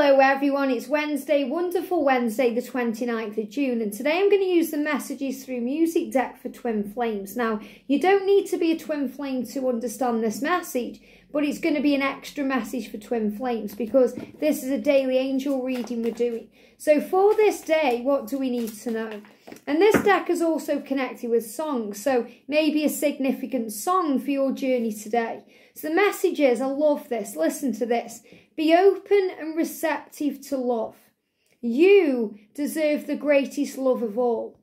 Hello everyone, it's Wednesday, wonderful Wednesday the 29th of June and today I'm going to use the messages through music deck for twin flames. Now you don't need to be a twin flame to understand this message but it's going to be an extra message for twin flames because this is a daily angel reading we're doing. So for this day what do we need to know? And this deck is also connected with songs so maybe a significant song for your journey today. So the message is, I love this, listen to this. Be open and receptive to love. You deserve the greatest love of all.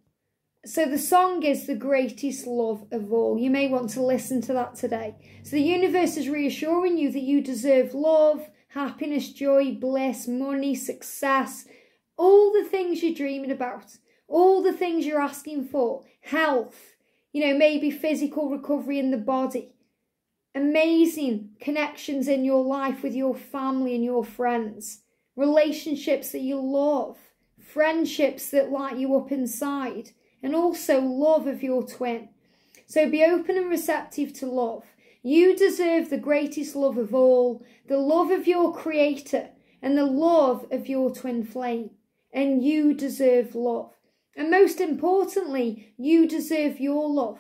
So the song is the greatest love of all. You may want to listen to that today. So the universe is reassuring you that you deserve love, happiness, joy, bliss, money, success, all the things you're dreaming about, all the things you're asking for, health, you know, maybe physical recovery in the body, amazing connections in your life with your family and your friends, relationships that you love, friendships that light you up inside, and also love of your twin. So be open and receptive to love. You deserve the greatest love of all, the love of your creator and the love of your twin flame. And you deserve love. And most importantly, you deserve your love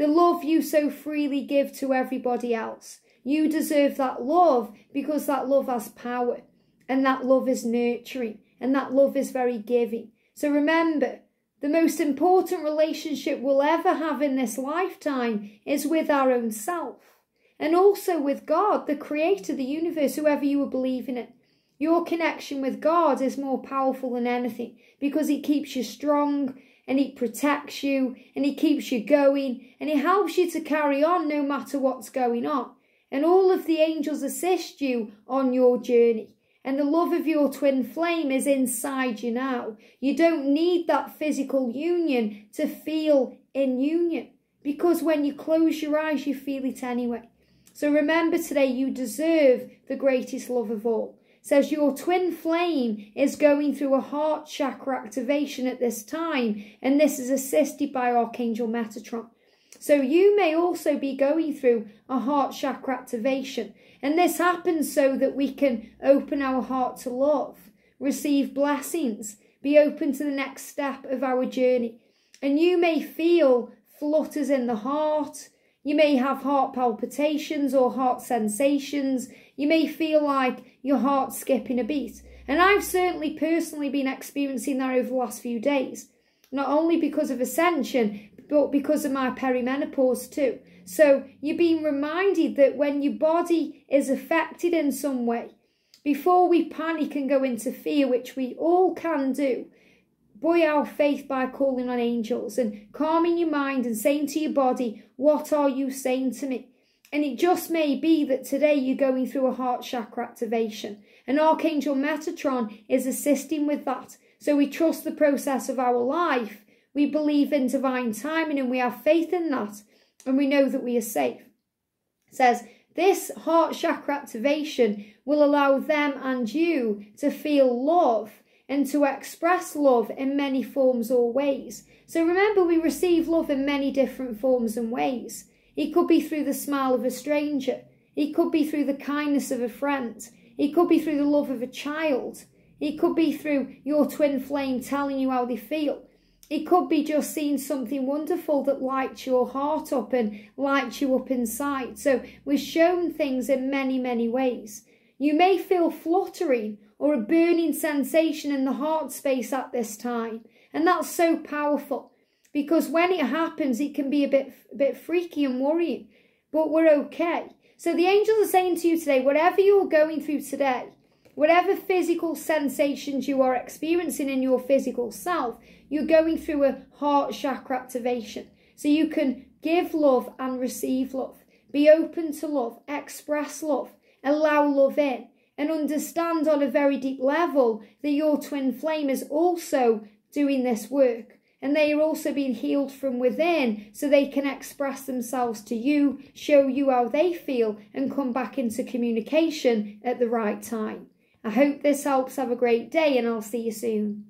the love you so freely give to everybody else. You deserve that love because that love has power and that love is nurturing and that love is very giving. So remember, the most important relationship we'll ever have in this lifetime is with our own self and also with God, the creator, the universe, whoever you believe in it. Your connection with God is more powerful than anything because it keeps you strong, and He protects you and He keeps you going and He helps you to carry on no matter what's going on. And all of the angels assist you on your journey. And the love of your twin flame is inside you now. You don't need that physical union to feel in union because when you close your eyes, you feel it anyway. So remember today, you deserve the greatest love of all says your twin flame is going through a heart chakra activation at this time, and this is assisted by Archangel Metatron. So you may also be going through a heart chakra activation, and this happens so that we can open our heart to love, receive blessings, be open to the next step of our journey. And you may feel flutters in the heart, you may have heart palpitations or heart sensations. You may feel like your heart's skipping a beat. And I've certainly personally been experiencing that over the last few days. Not only because of ascension, but because of my perimenopause too. So you're being reminded that when your body is affected in some way, before we panic and go into fear, which we all can do, buoy our faith by calling on angels and calming your mind and saying to your body, What are you saying to me? And it just may be that today you're going through a heart chakra activation. And Archangel Metatron is assisting with that. So we trust the process of our life. We believe in divine timing and we have faith in that. And we know that we are safe. It says, this heart chakra activation will allow them and you to feel love and to express love in many forms or ways. So remember, we receive love in many different forms and ways. It could be through the smile of a stranger. It could be through the kindness of a friend. It could be through the love of a child. It could be through your twin flame telling you how they feel. It could be just seeing something wonderful that lights your heart up and lights you up inside. So we're shown things in many, many ways. You may feel fluttering or a burning sensation in the heart space at this time. And that's so powerful because when it happens, it can be a bit, a bit freaky and worrying, but we're okay. So the angels are saying to you today, whatever you're going through today, whatever physical sensations you are experiencing in your physical self, you're going through a heart chakra activation. So you can give love and receive love. Be open to love, express love, allow love in and understand on a very deep level that your twin flame is also doing this work and they are also being healed from within so they can express themselves to you, show you how they feel, and come back into communication at the right time. I hope this helps. Have a great day, and I'll see you soon.